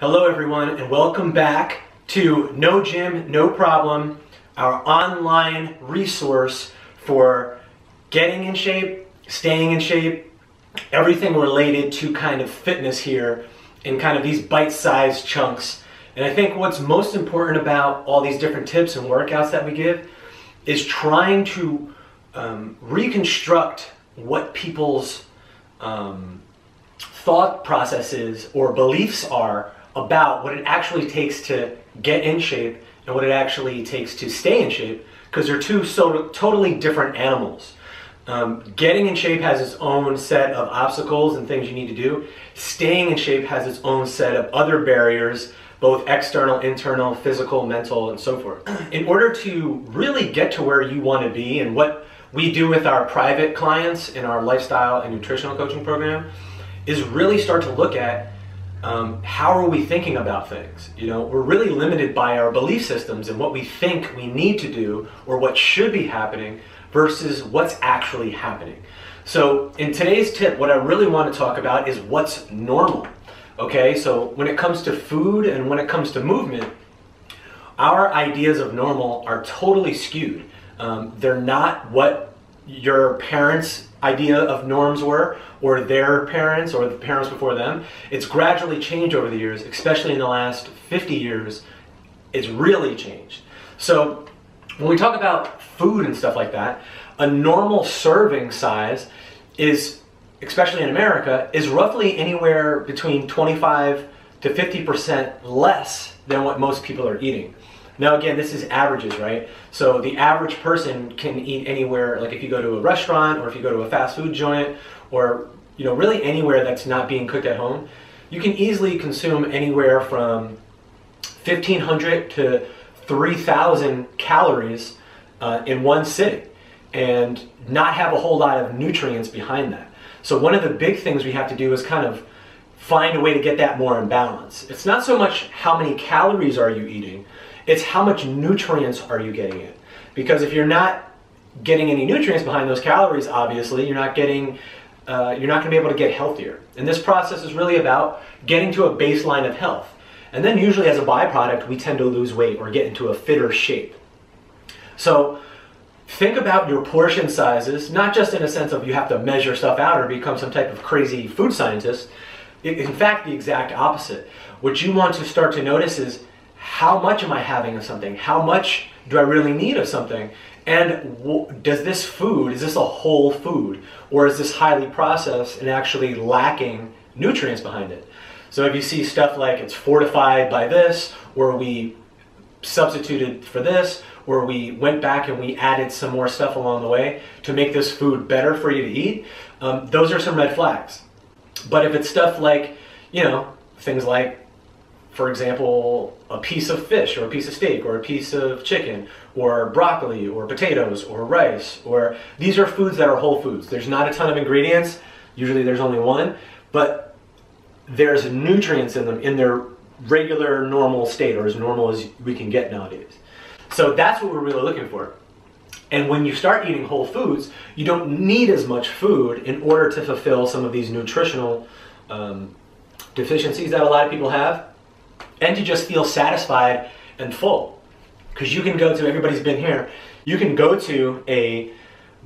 Hello, everyone, and welcome back to No Gym, No Problem, our online resource for getting in shape, staying in shape, everything related to kind of fitness here in kind of these bite sized chunks. And I think what's most important about all these different tips and workouts that we give is trying to um, reconstruct what people's um, thought processes or beliefs are about what it actually takes to get in shape and what it actually takes to stay in shape because they're two so totally different animals. Um, getting in shape has its own set of obstacles and things you need to do. Staying in shape has its own set of other barriers, both external, internal, physical, mental, and so forth. In order to really get to where you want to be and what we do with our private clients in our lifestyle and nutritional coaching program is really start to look at um, how are we thinking about things? You know, we're really limited by our belief systems and what we think we need to do or what should be happening versus what's actually happening. So, in today's tip, what I really want to talk about is what's normal. Okay, so when it comes to food and when it comes to movement, our ideas of normal are totally skewed. Um, they're not what your parents' idea of norms were, or their parents, or the parents before them. It's gradually changed over the years, especially in the last 50 years. It's really changed. So, when we talk about food and stuff like that, a normal serving size is, especially in America, is roughly anywhere between 25 to 50% less than what most people are eating. Now, again, this is averages, right? So the average person can eat anywhere, like if you go to a restaurant or if you go to a fast food joint or, you know, really anywhere that's not being cooked at home, you can easily consume anywhere from 1,500 to 3,000 calories uh, in one sitting and not have a whole lot of nutrients behind that. So one of the big things we have to do is kind of find a way to get that more in balance. It's not so much how many calories are you eating, it's how much nutrients are you getting in. Because if you're not getting any nutrients behind those calories, obviously, you're not getting, uh, you're not going to be able to get healthier. And this process is really about getting to a baseline of health. And then usually as a byproduct, we tend to lose weight or get into a fitter shape. So think about your portion sizes, not just in a sense of you have to measure stuff out or become some type of crazy food scientist. In fact, the exact opposite. What you want to start to notice is how much am I having of something? How much do I really need of something? And does this food, is this a whole food? Or is this highly processed and actually lacking nutrients behind it? So if you see stuff like it's fortified by this, or we substituted for this, or we went back and we added some more stuff along the way to make this food better for you to eat, um, those are some red flags. But if it's stuff like, you know, things like for example, a piece of fish or a piece of steak or a piece of chicken or broccoli or potatoes or rice or these are foods that are whole foods. There's not a ton of ingredients. Usually there's only one, but there's nutrients in them in their regular normal state or as normal as we can get nowadays. So that's what we're really looking for. And when you start eating whole foods, you don't need as much food in order to fulfill some of these nutritional um, deficiencies that a lot of people have and to just feel satisfied and full. Because you can go to, everybody's been here, you can go to a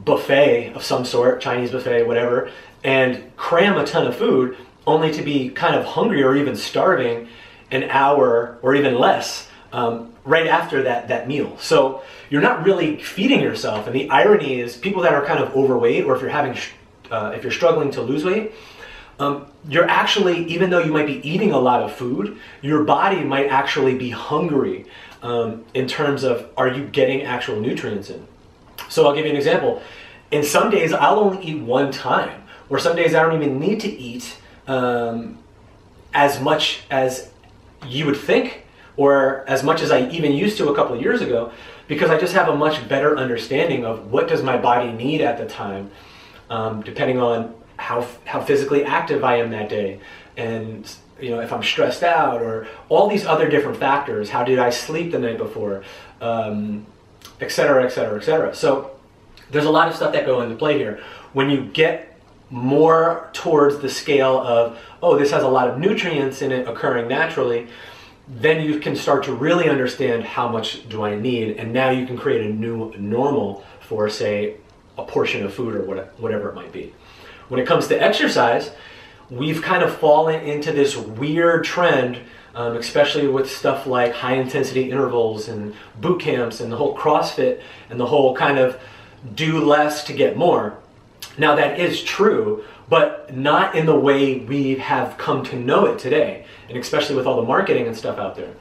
buffet of some sort, Chinese buffet, whatever, and cram a ton of food only to be kind of hungry or even starving an hour or even less um, right after that, that meal. So you're not really feeding yourself. And the irony is, people that are kind of overweight, or if you're having, uh, if you're struggling to lose weight, um, you're actually, even though you might be eating a lot of food, your body might actually be hungry um, in terms of are you getting actual nutrients in. So I'll give you an example. In some days, I'll only eat one time, or some days I don't even need to eat um, as much as you would think, or as much as I even used to a couple of years ago, because I just have a much better understanding of what does my body need at the time, um, depending on how how physically active I am that day, and you know if I'm stressed out or all these other different factors. How did I sleep the night before, um, et cetera, et cetera, et cetera. So there's a lot of stuff that go into play here. When you get more towards the scale of, oh, this has a lot of nutrients in it occurring naturally, then you can start to really understand how much do I need, and now you can create a new normal for, say, a portion of food or whatever it might be. When it comes to exercise, we've kind of fallen into this weird trend, um, especially with stuff like high intensity intervals and boot camps and the whole CrossFit and the whole kind of do less to get more. Now, that is true, but not in the way we have come to know it today, and especially with all the marketing and stuff out there.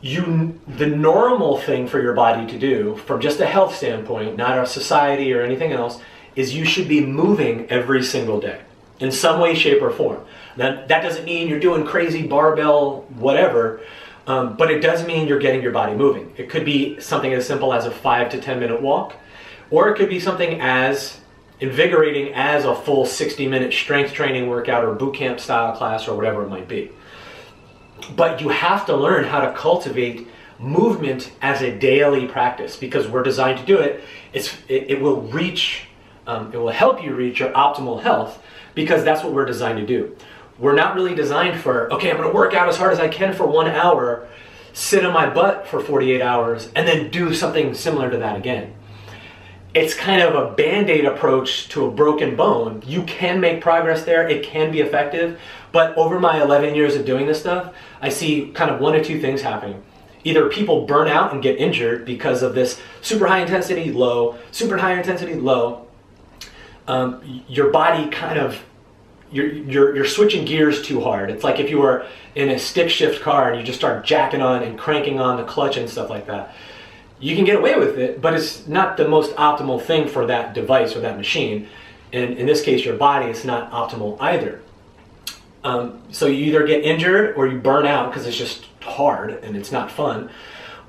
You, the normal thing for your body to do, from just a health standpoint, not a society or anything else, is you should be moving every single day in some way, shape, or form. Now, that doesn't mean you're doing crazy barbell, whatever, um, but it does mean you're getting your body moving. It could be something as simple as a five to 10 minute walk, or it could be something as invigorating as a full 60 minute strength training workout or boot camp style class or whatever it might be. But you have to learn how to cultivate movement as a daily practice because we're designed to do it. It's, it, it will reach, um, it will help you reach your optimal health because that's what we're designed to do. We're not really designed for, okay, I'm gonna work out as hard as I can for one hour, sit on my butt for 48 hours, and then do something similar to that again it's kind of a band-aid approach to a broken bone. You can make progress there, it can be effective, but over my 11 years of doing this stuff, I see kind of one or two things happening. Either people burn out and get injured because of this super high intensity, low, super high intensity, low. Um, your body kind of you're, you're, you're switching gears too hard. It's like if you were in a stick shift car and you just start jacking on and cranking on the clutch and stuff like that you can get away with it, but it's not the most optimal thing for that device or that machine. And in this case, your body is not optimal either. Um, so you either get injured or you burn out because it's just hard and it's not fun.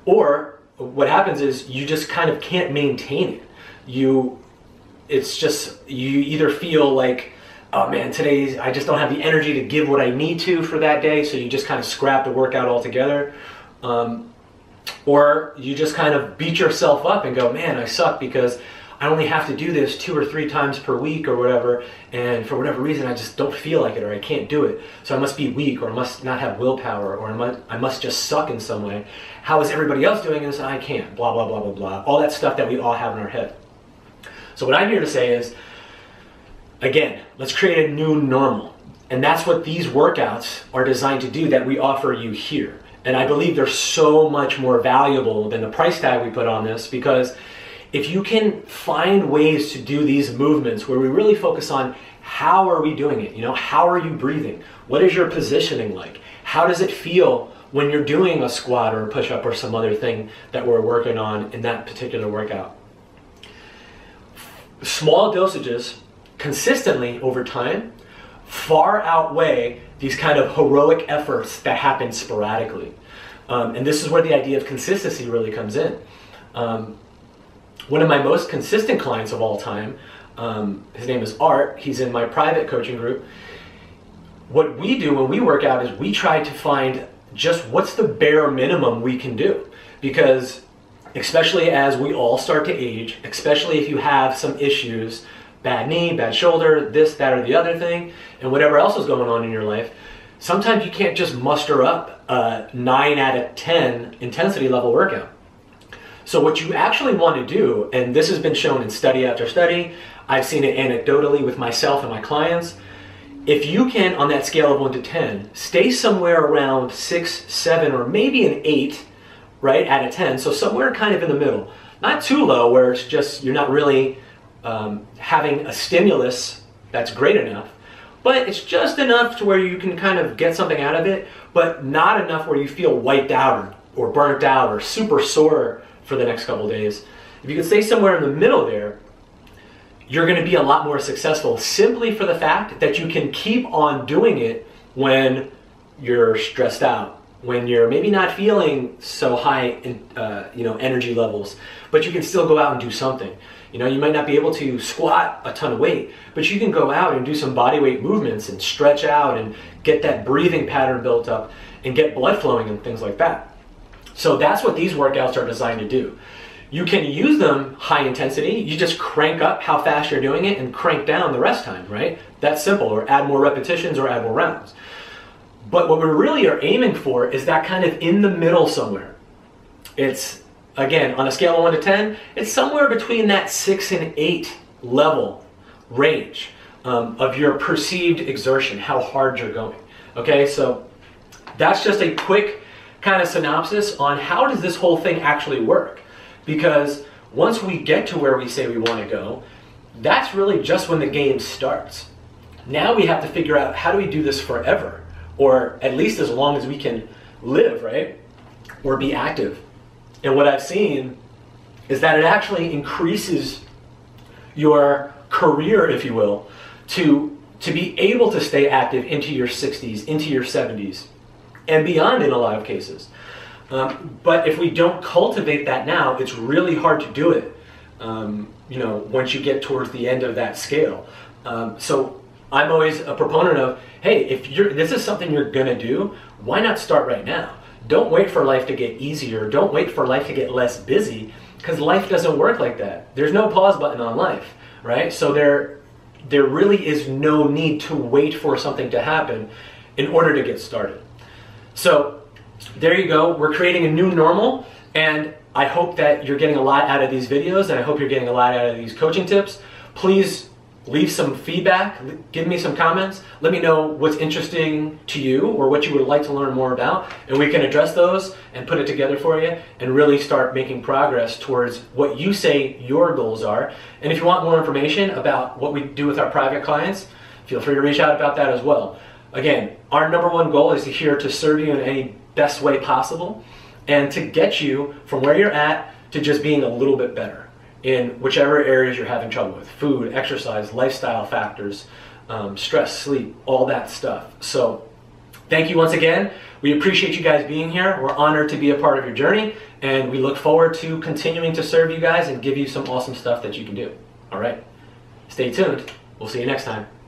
Or what happens is you just kind of can't maintain it. You, it's just, you either feel like, oh man, today I just don't have the energy to give what I need to for that day, so you just kind of scrap the workout altogether. Um, or you just kind of beat yourself up and go, man, I suck because I only have to do this two or three times per week or whatever, and for whatever reason I just don't feel like it or I can't do it. So I must be weak or I must not have willpower or I must, I must just suck in some way. How is everybody else doing this? I can't. Blah, blah, blah, blah, blah. All that stuff that we all have in our head. So what I'm here to say is, again, let's create a new normal. And that's what these workouts are designed to do that we offer you here. And I believe they're so much more valuable than the price tag we put on this because if you can find ways to do these movements where we really focus on how are we doing it? You know, how are you breathing? What is your positioning like? How does it feel when you're doing a squat or a push up or some other thing that we're working on in that particular workout? Small dosages consistently over time far outweigh these kind of heroic efforts that happen sporadically. Um, and this is where the idea of consistency really comes in. Um, one of my most consistent clients of all time, um, his name is Art, he's in my private coaching group. What we do when we work out is we try to find just what's the bare minimum we can do. Because, especially as we all start to age, especially if you have some issues bad knee, bad shoulder, this, that, or the other thing, and whatever else is going on in your life, sometimes you can't just muster up a 9 out of 10 intensity level workout. So, what you actually want to do, and this has been shown in study after study, I've seen it anecdotally with myself and my clients. If you can, on that scale of 1 to 10, stay somewhere around 6, 7, or maybe an 8, right, out of 10, so somewhere kind of in the middle. Not too low where it's just you're not really um, having a stimulus that's great enough, but it's just enough to where you can kind of get something out of it, but not enough where you feel wiped out or, or burnt out or super sore for the next couple days. If you can stay somewhere in the middle there, you're going to be a lot more successful simply for the fact that you can keep on doing it when you're stressed out, when you're maybe not feeling so high in, uh, you know, energy levels, but you can still go out and do something. You know, you might not be able to squat a ton of weight, but you can go out and do some body weight movements and stretch out and get that breathing pattern built up and get blood flowing and things like that. So that's what these workouts are designed to do. You can use them high intensity. You just crank up how fast you're doing it and crank down the rest time, right? That's simple. Or add more repetitions or add more rounds. But what we really are aiming for is that kind of in the middle somewhere. It's, again, on a scale of 1 to 10, it's somewhere between that 6 and 8 level range um, of your perceived exertion, how hard you're going. Okay, so that's just a quick kind of synopsis on how does this whole thing actually work. Because once we get to where we say we want to go, that's really just when the game starts. Now we have to figure out how do we do this forever, or at least as long as we can live, right? Or be active. And what I've seen is that it actually increases your career, if you will, to, to be able to stay active into your 60s, into your 70s, and beyond in a lot of cases. Um, but if we don't cultivate that now, it's really hard to do it. Um, you know, once you get towards the end of that scale. Um, so I'm always a proponent of, hey, if you're this is something you're gonna do, why not start right now? Don't wait for life to get easier. Don't wait for life to get less busy, because life doesn't work like that. There's no pause button on life, right? So there, there really is no need to wait for something to happen in order to get started. So there you go. We're creating a new normal, and I hope that you're getting a lot out of these videos, and I hope you're getting a lot out of these coaching tips. Please leave some feedback, give me some comments, let me know what's interesting to you or what you would like to learn more about, and we can address those and put it together for you and really start making progress towards what you say your goals are. And if you want more information about what we do with our private clients, feel free to reach out about that as well. Again, our number one goal is here to serve you in any best way possible and to get you from where you're at to just being a little bit better in whichever areas you're having trouble with food, exercise, lifestyle factors, um, stress, sleep, all that stuff. So, thank you once again. We appreciate you guys being here. We're honored to be a part of your journey, and we look forward to continuing to serve you guys and give you some awesome stuff that you can do. All right? Stay tuned. We'll see you next time.